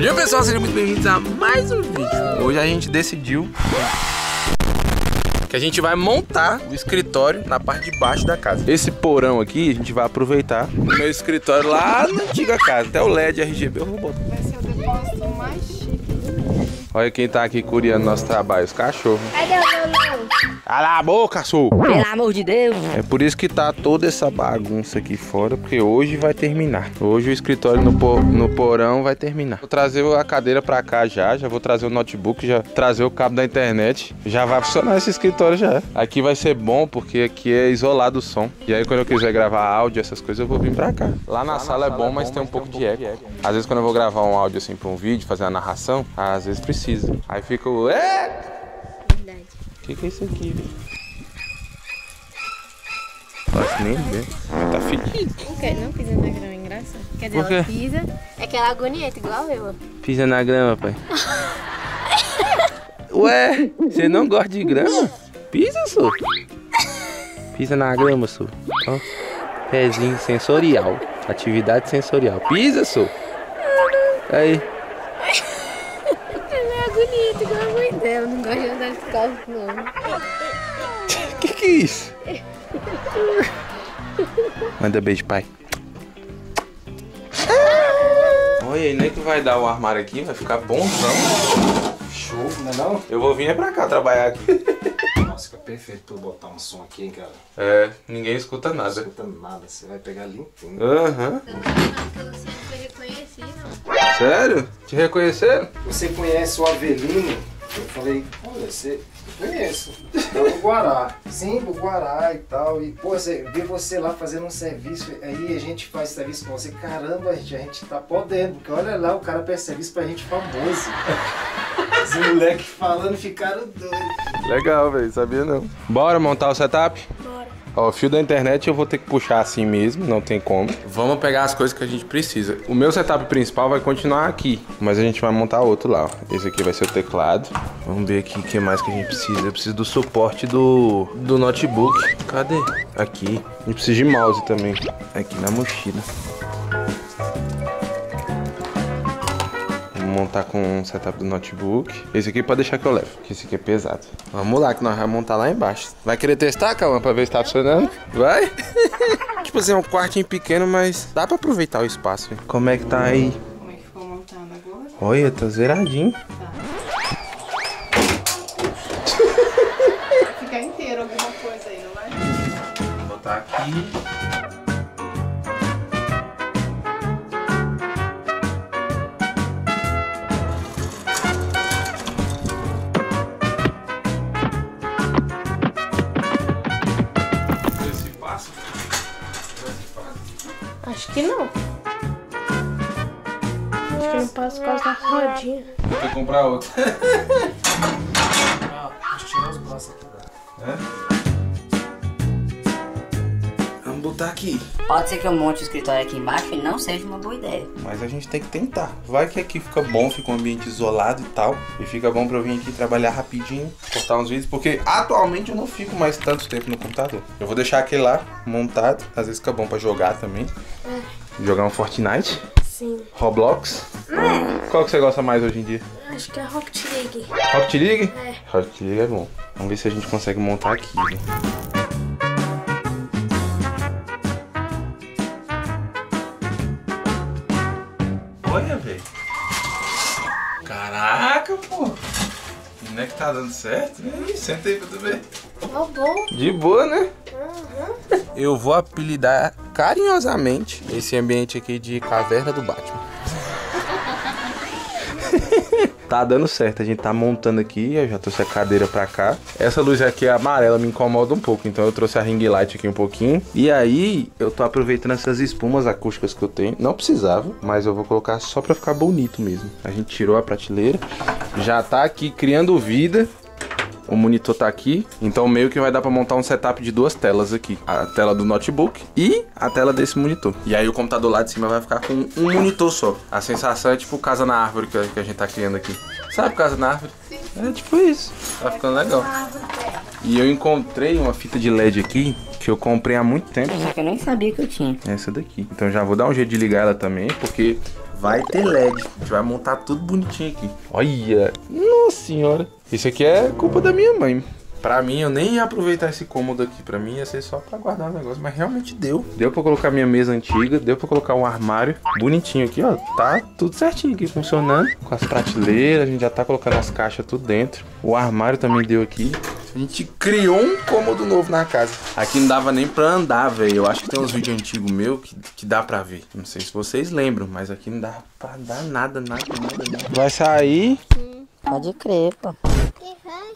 Bom dia pessoal, sejam muito bem-vindos a mais um vídeo. Hoje a gente decidiu que a gente vai montar o escritório na parte de baixo da casa. Esse porão aqui a gente vai aproveitar o meu escritório lá na antiga casa. Até o LED RGB eu vou botar. Vai ser o depósito mais chique do mundo. Olha quem tá aqui curiando nosso trabalho, os cachorros. Cadê o meu Cala a boca, cachorro! Pelo amor de Deus. É por isso que tá toda essa bagunça aqui fora, porque hoje vai terminar. Hoje o escritório no, po- no porão vai terminar. Vou trazer a cadeira pra cá já, já vou trazer o notebook, já trazer o cabo da internet. Já vai funcionar esse escritório já. Aqui vai ser bom porque aqui é isolado o som. E aí quando eu quiser gravar áudio, essas coisas, eu vou vir pra cá. Lá na sala é bom, mas tem um pouco de eco. Às vezes quando eu vou gravar um áudio assim pra um vídeo, fazer uma narração, às vezes precisa. Aí fica o... É! Que, que é isso aqui, velho? Posso nem ver. Tá fedido. Não, quer, não pisa na grama, é engraçado. Quer dizer, Por quê? ela pisa. É aquela agonieta, igual eu. ó. Pisa na grama, pai. Ué, você não gosta de grama? Pisa, sou. Pisa na grama, sou. Ó, pezinho sensorial. Atividade sensorial. Pisa, sou. Aí. É isso? Manda beijo, pai. Olha aí, nem que vai dar o armário aqui, vai ficar bonzão. Show, não é não? Eu vou vir é pra cá trabalhar aqui. Nossa, fica perfeito pra eu botar um som aqui, hein, cara. É, ninguém escuta Não nada. escuta nada, você vai pegar limpinho. Aham. Não não. Sério? Te reconheceram? Você conhece o Avelino? Eu falei, olha, você conheço. É o Guará. Sim, o Guará e tal. E, pô, você vê você lá fazendo um serviço, aí a gente faz serviço com você. Caramba, gente, a gente tá podendo. Porque olha lá, o cara presta serviço pra gente famoso. Os moleques falando ficaram doidos. Legal, velho, sabia não. Bora montar o setup? Ó, o fio da internet eu vou ter que puxar assim mesmo, não tem como. Vamos pegar as coisas que a gente precisa. O meu setup principal vai continuar aqui, mas a gente vai montar outro lá. ó. Esse aqui vai ser o teclado. Vamos ver aqui o que mais que a gente precisa. Eu preciso do suporte do, do notebook. Cadê? Aqui. A gente precisa de mouse também. Aqui na mochila. Montar com o setup do notebook. Esse aqui pode deixar que eu levo, que esse aqui é pesado. Vamos lá, que nós vamos montar lá embaixo. Vai querer testar, Calma, pra ver se tá funcionando? Vai? tipo assim, é um quartinho pequeno, mas dá pra aproveitar o espaço. hein? Como é que tá aí? Como é que ficou montando agora? Olha, tá zeradinho. Vai ficar inteiro alguma coisa aí, não vai? Vou botar aqui. Vou comprar outro. Ah, deixa eu tirar os braços aqui. Vamos botar aqui. Pode ser que eu monte o escritório aqui embaixo e não seja uma boa ideia. Mas a gente tem que tentar. Vai que aqui fica bom, fica um ambiente isolado e tal. E fica bom pra eu vir aqui trabalhar rapidinho, cortar uns vídeos. Porque atualmente eu não fico mais tanto tempo no computador. Eu vou deixar aquele lá montado. Às vezes fica bom pra jogar também. Jogar um Fortnite, Sim. Roblox. Qual que você gosta mais hoje em dia? Acho que é Rocket League. Rocket League? É. Rocket League é bom. Vamos ver se a gente consegue montar aqui. né? Olha, velho. Caraca, pô. Não é que tá dando certo? Ih, Senta aí pra tu ver. Ó, bom. De boa, né? Eu vou apelidar carinhosamente esse ambiente aqui de caverna do Batman. Tá dando certo, a gente tá montando aqui, eu já trouxe a cadeira pra cá. Essa luz aqui é amarela, me incomoda um pouco, então eu trouxe a ring light aqui um pouquinho. E aí, eu tô aproveitando essas espumas acústicas que eu tenho. Não precisava, mas eu vou colocar só pra ficar bonito mesmo. A gente tirou a prateleira, já tá aqui criando vida. O monitor tá aqui, então meio que vai dar pra montar um setup de duas telas aqui. A tela do notebook e a tela desse monitor. E aí o computador lá de cima vai ficar com um monitor só. A sensação é tipo casa na árvore que a, que a gente tá criando aqui. Sabe casa na árvore? É tipo isso. Tá ficando legal. E eu encontrei uma fita de LED aqui que que eu comprei há muito tempo. Só que eu nem sabia que eu tinha. Essa daqui. Então já vou dar um jeito de ligar ela também, porque vai ter LED. A gente vai montar tudo bonitinho aqui. Olha! Nossa senhora! Isso aqui é culpa da minha mãe. Pra mim, eu nem ia aproveitar esse cômodo aqui. Pra mim, ia ser só pra guardar o negócio. Mas realmente deu. Deu pra colocar minha mesa antiga. Deu pra colocar um armário bonitinho aqui, ó. Tá tudo certinho aqui, funcionando. Com as prateleiras, a gente já tá colocando as caixas tudo dentro. O armário também deu aqui. A gente criou um cômodo novo na casa. Aqui não dava nem pra andar, velho. Eu acho que tem uns vídeos antigos meus que, que dá pra ver. Não sei se vocês lembram, mas aqui não dá pra dar nada, nada, nada, nada. Vai sair? Pode crer, pô.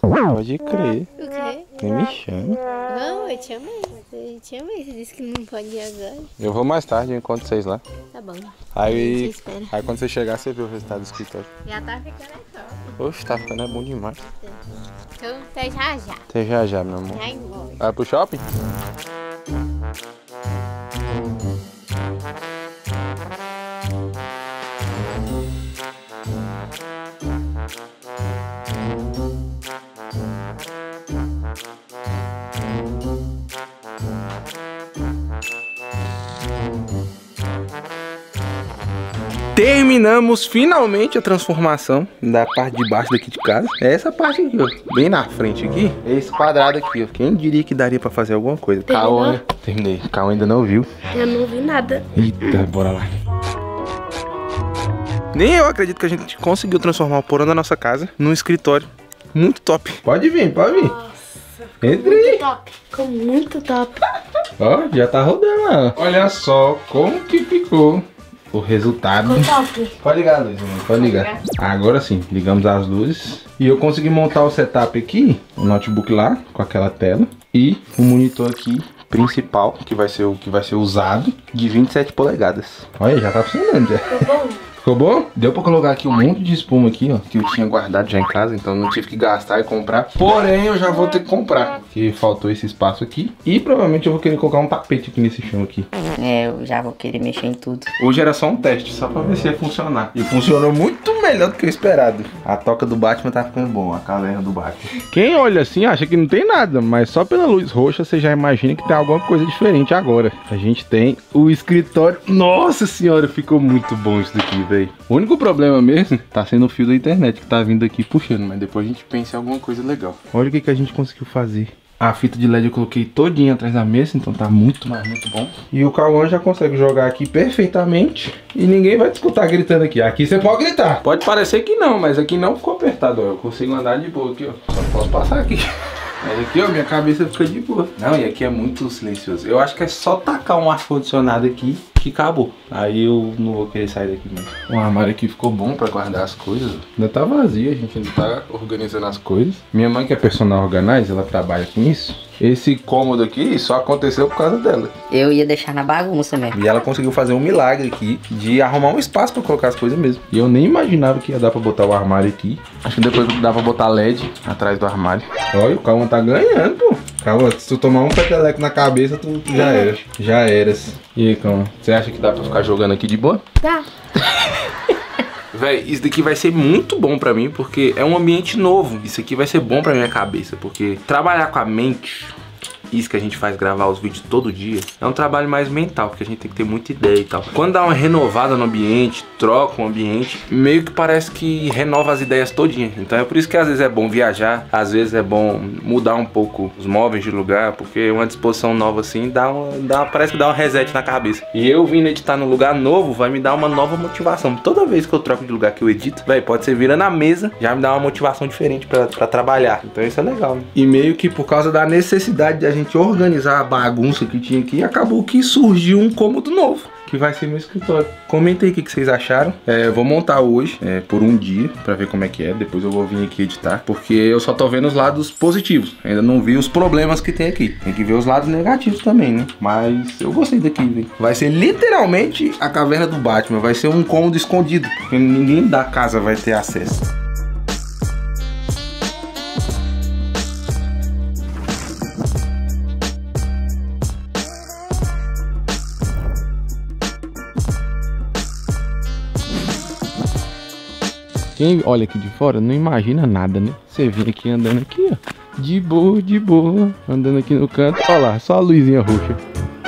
Pode crer. O quê? Nem me chama. Não, eu te amei. Eu te amei. Você disse que não pode ir agora. Eu vou mais tarde, eu encontro vocês lá. Tá bom. Aí, espera. aí quando você chegar, você vê o resultado do escritório. Já tá ficando é top. Oxe, tá ficando é bom demais. Então, até já já. Até já já, meu amor. Já. Vai pro shopping? Terminamos finalmente a transformação da parte de baixo daqui de casa. É essa parte aqui, ó. Bem na frente aqui. É esse quadrado aqui, ó. Quem diria que daria pra fazer alguma coisa? Terminou? Cauã. Terminei. Cauã ainda não viu. Eu não vi nada. Eita, bora lá. Nem eu acredito que a gente conseguiu transformar o porão da nossa casa num escritório muito top. Pode vir, pode vir. Entre aí. Top. Ficou muito top. Ó, já tá rodando lá. Olha só como que ficou o resultado. Pode ligar a luz, pode ligar. Agora sim, ligamos as luzes. E eu consegui montar o setup aqui, o notebook lá, com aquela tela. E o monitor aqui principal, que vai ser o que vai ser usado, de 27 polegadas. Olha, já tá funcionando já. Ficou bom? Deu pra colocar aqui um monte de espuma aqui, ó, que eu tinha guardado já em casa, então não tive que gastar e comprar. Porém, eu já vou ter que comprar, porque faltou esse espaço aqui. E provavelmente eu vou querer colocar um tapete aqui nesse chão aqui. É, eu já vou querer mexer em tudo. Hoje era só um teste, só pra ver se ia funcionar. E funcionou muito melhor do que o esperado. A toca do Batman tá ficando bom, a caverna do Batman. Quem olha assim acha que não tem nada, mas só pela luz roxa você já imagina que tem alguma coisa diferente agora. A gente tem o escritório. Nossa senhora, ficou muito bom isso daqui, velho. O único problema mesmo tá sendo o fio da internet que tá vindo aqui puxando, mas depois a gente pensa em alguma coisa legal. Olha o que, que a gente conseguiu fazer. A fita de LED eu coloquei todinha atrás da mesa, então tá muito, mas muito bom. E o Cauã já consegue jogar aqui perfeitamente e ninguém vai te escutar gritando aqui. Aqui você pode gritar. Pode parecer que não, mas aqui não ficou apertado, ó. Eu consigo andar de boa aqui, ó. Só posso passar aqui. Mas aqui, ó, minha cabeça fica de boa. Não, e aqui é muito silencioso. Eu acho que é só tacar um ar-condicionado aqui que acabou. Aí eu não vou querer sair daqui mesmo. O armário aqui ficou bom pra guardar as coisas. Ainda tá vazio, a gente ainda tá organizando as coisas. Minha mãe, que é personal organizer, ela trabalha com isso. Esse cômodo aqui só aconteceu por causa dela. Eu ia deixar na bagunça mesmo. E ela conseguiu fazer um milagre aqui de arrumar um espaço pra colocar as coisas mesmo. E eu nem imaginava que ia dar pra botar o armário aqui. Acho que depois dá pra botar LED atrás do armário. Olha, o Calma tá ganhando, pô. Calma, se tu tomar um peteleco na cabeça, tu, já eras. Já eras. E aí, Calma, você acha que dá pra ficar jogando aqui de boa? Tá. Véi, isso daqui vai ser muito bom pra mim, porque é um ambiente novo. Isso aqui vai ser bom pra minha cabeça, porque trabalhar com a mente, isso que a gente faz gravar os vídeos todo dia, é um trabalho mais mental, porque a gente tem que ter muita ideia e tal. Quando dá uma renovada no ambiente, troca o ambiente, meio que parece que renova as ideias todinha. Então é por isso que às vezes é bom viajar, às vezes é bom mudar um pouco os móveis de lugar, porque uma disposição nova assim dá uma, dá, parece que dá uma reset na cabeça. E eu vindo editar num lugar novo vai me dar uma nova motivação. Toda vez que eu troco de lugar que eu edito, véi, pode ser vira na mesa, já me dá uma motivação diferente pra trabalhar. Então isso é legal. Né? E meio que por causa da necessidade de a gente organizar a bagunça que tinha aqui, acabou que surgiu um cômodo novo. Que vai ser meu escritório. Comenta aí o que, vocês acharam. É, vou montar hoje, é, por um dia, pra ver como é que é. Depois eu vou vir aqui editar. Porque eu só tô vendo os lados positivos. Ainda não vi os problemas que tem aqui. Tem que ver os lados negativos também, né? Mas eu gostei daqui, velho. Vai ser literalmente a caverna do Batman. Vai ser um cômodo escondido. Porque ninguém da casa vai ter acesso. Quem olha aqui de fora não imagina nada, né? Você vem aqui andando aqui, ó. De boa, de boa. Andando aqui no canto. Olha lá, só a luzinha roxa.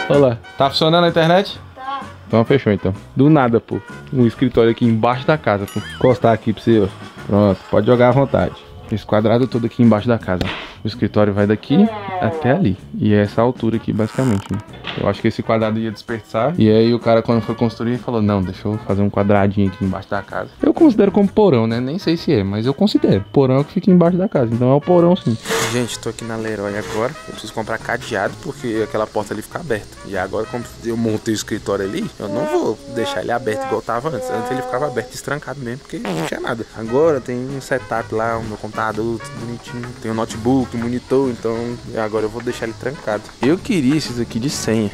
Olha lá. Tá funcionando a internet? Tá. Então fechou então. Do nada, pô. Um escritório aqui embaixo da casa, pô. Encostar aqui pra você, ó. Pronto, pode jogar à vontade. Esse quadrado todo aqui embaixo da casa. O escritório vai daqui até ali. E é essa altura aqui, basicamente, né? Eu acho que esse quadrado ia desperdiçar. E aí o cara, quando foi construir, falou: Não, deixa eu fazer um quadradinho aqui embaixo da casa. Eu considero como porão, né? Nem sei se é, mas eu considero. Porão é o que fica embaixo da casa. Então é o porão sim. Gente, tô aqui na Leroy agora. Eu preciso comprar cadeado porque aquela porta ali fica aberta. E agora, como eu montei o escritório ali, eu não vou deixar ele aberto igual tava antes. Antes ele ficava aberto, estrancado mesmo, porque não tinha nada. Agora tem um setup lá, o meu computador, tudo bonitinho. Tem um notebook, um monitor, então agora eu vou deixar ele trancado. Eu queria esses aqui de senha.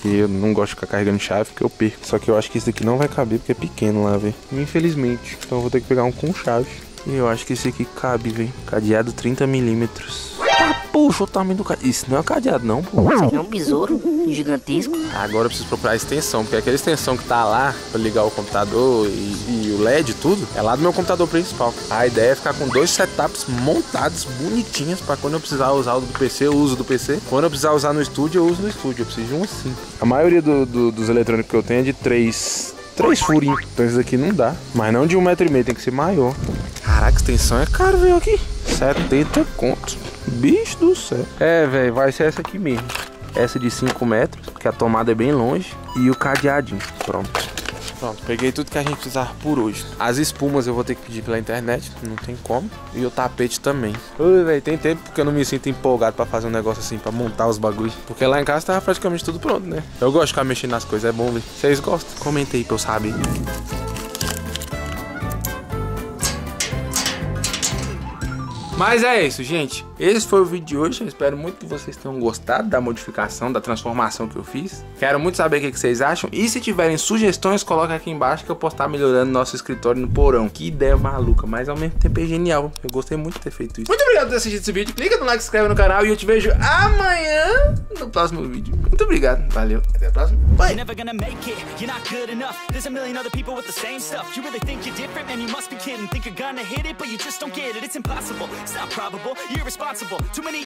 Porque eu não gosto de ficar carregando chave, porque eu perco. Só que eu acho que esse aqui não vai caber, porque é pequeno lá, velho. Infelizmente. Então eu vou ter que pegar um com chave. E eu acho que esse aqui cabe, velho. Cadeado 30 milímetros. Ah, puxa, o tamanho do cadeado. Isso não é um cadeado, não, pô. É um besouro gigantesco. Agora eu preciso procurar a extensão, porque aquela extensão que tá lá pra ligar o computador e, e o LED e tudo, é lá do meu computador principal. A ideia é ficar com dois setups montados, bonitinhos, pra quando eu precisar usar o do PC, eu uso do PC. Quando eu precisar usar no estúdio, eu uso no estúdio. Eu preciso de um assim. A maioria do- do- dos eletrônicos que eu tenho é de três. Três furinhos. Então esse aqui não dá. Mas não de um metro e meio, tem que ser maior. Caraca, extensão é caro, velho, aqui. 70 conto. Bicho do céu. É, velho, vai ser essa aqui mesmo. Essa de 5 metros, porque a tomada é bem longe. E o cadeadinho. Pronto. Pronto, peguei tudo que a gente precisava por hoje. As espumas eu vou ter que pedir pela internet, não tem como. E o tapete também. Ui, velho, tem tempo que eu não me sinto empolgado pra fazer um negócio assim, pra montar os bagulhos. Porque lá em casa tava praticamente tudo pronto, né? Eu gosto de ficar mexendo nas coisas, é bom, velho. Vocês gostam? Comenta aí pra eu saber. Mas é isso, gente. Esse foi o vídeo de hoje. Eu espero muito que vocês tenham gostado da modificação, da transformação que eu fiz. Quero muito saber o que vocês acham. E se tiverem sugestões, coloca aqui embaixo que eu posso estar melhorando nosso escritório no porão. Que ideia maluca, mas ao mesmo tempo é genial. Eu gostei muito de ter feito isso. Muito obrigado por ter assistido esse vídeo. Clica no like, se inscreve no canal e eu te vejo amanhã no próximo vídeo. Muito obrigado. Valeu. Até a próxima. Bye. It's not probable, you're irresponsible. Too many.